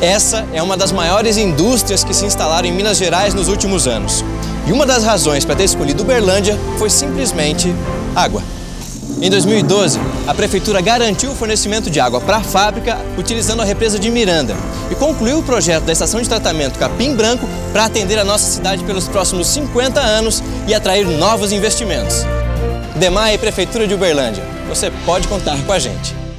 Essa é uma das maiores indústrias que se instalaram em Minas Gerais nos últimos anos. E uma das razões para ter escolhido Uberlândia foi simplesmente água. Em 2012, a prefeitura garantiu o fornecimento de água para a fábrica utilizando a represa de Miranda e concluiu o projeto da estação de tratamento Capim Branco para atender a nossa cidade pelos próximos 50 anos e atrair novos investimentos. DEMAI e Prefeitura de Uberlândia, você pode contar com a gente.